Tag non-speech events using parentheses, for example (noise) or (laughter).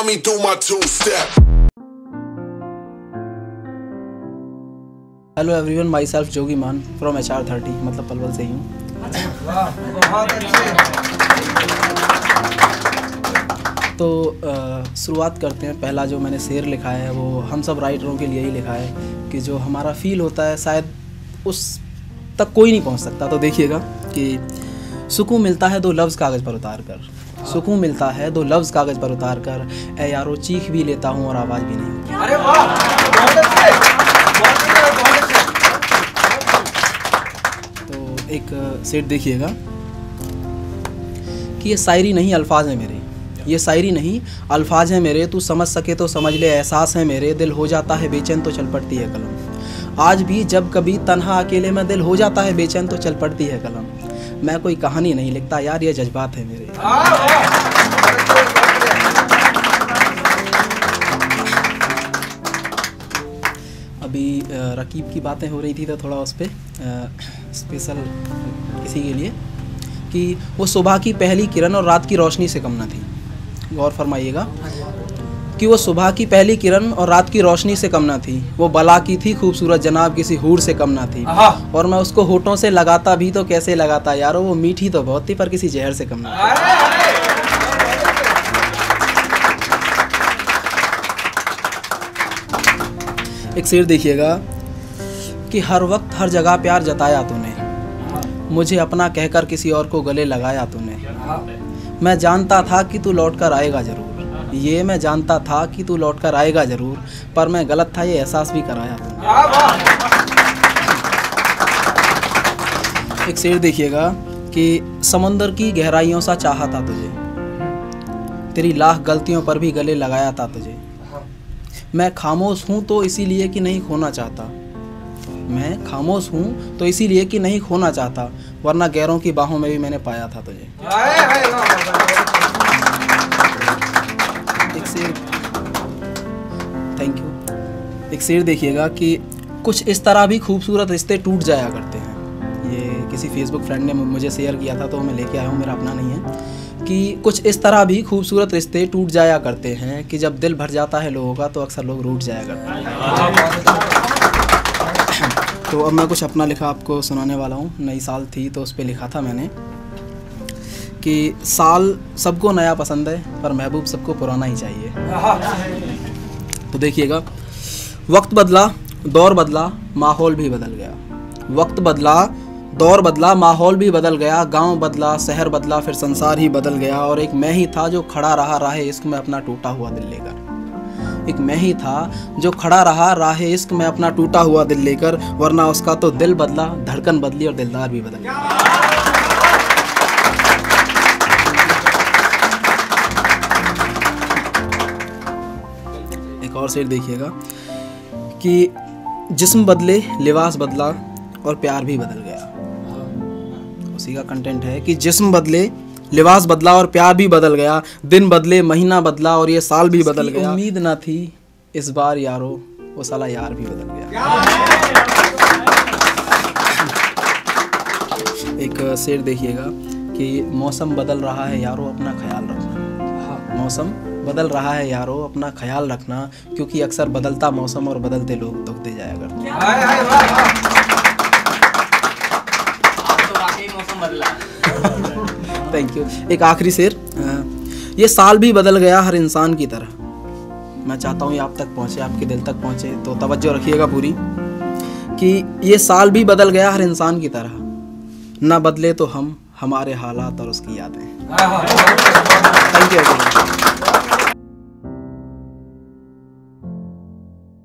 Saw me, do my two step. Hello everyone myself Jogi Maan from H are thirty मतलब पलवल से ही हूँ। तो शुरुआत करते हैं। पहला जो मैंने शेर लिखा है, वो हम सब राइटरों के लिए ही लिखा है कि जो हमारा फील होता है, शायद उस तक कोई नहीं पहुँच सकता। तो देखिएगा कि सुकून मिलता है दो लफ्ज़ कागज़ पर उतार कर। सुकून मिलता है दो लफ्ज़ कागज़ पर उतार कर ए यारो चीख भी लेता हूँ और आवाज़ भी नहीं। अरे तो एक सेट देखिएगा कि ये शायरी नहीं अल्फाज हैं मेरे। ये शायरी नहीं अल्फाज हैं मेरे। तू समझ सके तो समझ ले एहसास है मेरे। दिल हो जाता है बेचैन तो चल पड़ती है कलम। आज भी जब कभी तन्हा अकेले में दिल हो जाता है बेचैन तो चल पड़ती है कलम। मैं कोई कहानी नहीं लिखता यार ये जज्बात है मेरे। अभी रकीब की बातें हो रही थी तो थोड़ा उस पर स्पेशल किसी के लिए, कि वो सुबह की पहली किरण और रात की रोशनी से कम ना थी। गौर फरमाइएगा। कि वो सुबह की पहली किरण और रात की रोशनी से कम ना थी। वो बला की थी खूबसूरत जनाब किसी हूर से कम ना थी। और मैं उसको होठों से लगाता भी तो कैसे लगाता यारो वो मीठी तो बहुत थी पर किसी जहर से कम ना थी। एक शेर देखिएगा कि हर वक्त हर जगह प्यार जताया तूने। मुझे अपना कहकर किसी और को गले लगाया तूने। मैं जानता था कि तू लौट कर आएगा ज़रूर। ये मैं जानता था कि तू लौट कर आएगा ज़रूर पर मैं गलत था ये एहसास भी कराया तूने। वाह एक शेर देखिएगा कि समंदर की गहराइयों सा चाहा था तुझे तेरी लाख गलतियों पर भी गले लगाया था तुझे। मैं खामोश हूँ तो इसीलिए कि नहीं खोना चाहता। मैं खामोश हूँ तो इसीलिए कि नहीं खोना चाहता वरना गैरों की बाहों में भी मैंने पाया था तुझे। एक शेर देखिएगा कि कुछ इस तरह भी खूबसूरत रिश्ते टूट जाया करते हैं। ये किसी फेसबुक फ्रेंड ने मुझे शेयर किया था तो मैं लेके आया हूँ, मेरा अपना नहीं है। कि कुछ इस तरह भी खूबसूरत रिश्ते टूट जाया करते हैं कि जब दिल भर जाता है लोगों का तो अक्सर लोग रूट जाया करते हैं। (coughs) तो अब मैं कुछ अपना लिखा आपको सुनाने वाला हूँ। नई साल थी तो उस पर लिखा था मैंने कि साल सबको नया पसंद है, पर महबूब सबको पुराना ही चाहिए। तो देखिएगा वक्त बदला, दौर बदला, माहौल भी बदल गया। वक्त बदला, दौर बदला, माहौल भी बदल गया, गाँव बदला, शहर बदला, फिर संसार ही बदल गया और एक मैं ही था जो खड़ा रहा, राह इश्क में अपना टूटा हुआ दिल लेकर। एक मैं ही था जो खड़ा रहा, राह इश्क में अपना टूटा हुआ दिल लेकर, वरना उसका तो दिल बदला, धड़कन बदली और दिलदार भी बदल गया। एक और शेर देखिएगा। कि जिस्म बदले लिबास बदला और प्यार भी बदल गया। उसी का कंटेंट है कि जिस्म बदले लिबास बदला और प्यार भी बदल गया। दिन बदले महीना बदला और ये साल भी बदल गया। उम्मीद ना थी इस बार यारो वो साला यार भी बदल गया। एक शेर देखिएगा कि मौसम बदल रहा है यारो अपना ख्याल रखना। मौसम बदल रहा है यारो अपना ख्याल रखना क्योंकि अक्सर बदलता मौसम और बदलते लोग दुख दे जाया करते हैं। थैंक यू (laughs) एक आखिरी शेर। ये साल भी बदल गया हर इंसान की तरह। मैं चाहता हूँ ये आप तक पहुँचे आपके दिल तक पहुँचे। तो तवज्जो रखिएगा पूरी कि ये साल भी बदल गया हर इंसान की तरह। ना बदले तो हम हमारे हालात और उसकी यादें। Thank you